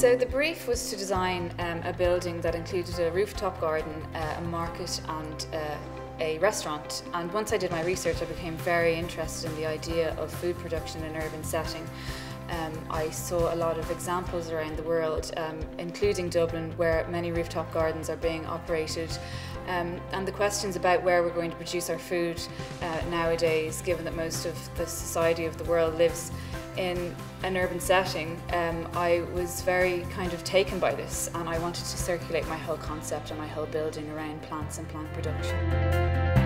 So the brief was to design um, a building that included a rooftop garden, uh, a market and uh, a restaurant. And once I did my research, I became very interested in the idea of food production in an urban setting. Um, I saw a lot of examples around the world, um, including Dublin, where many rooftop gardens are being operated. Um, and the questions about where we're going to produce our food uh, nowadays, given that most of the society of the world lives in an urban setting, um, I was very kind of taken by this and I wanted to circulate my whole concept and my whole building around plants and plant production.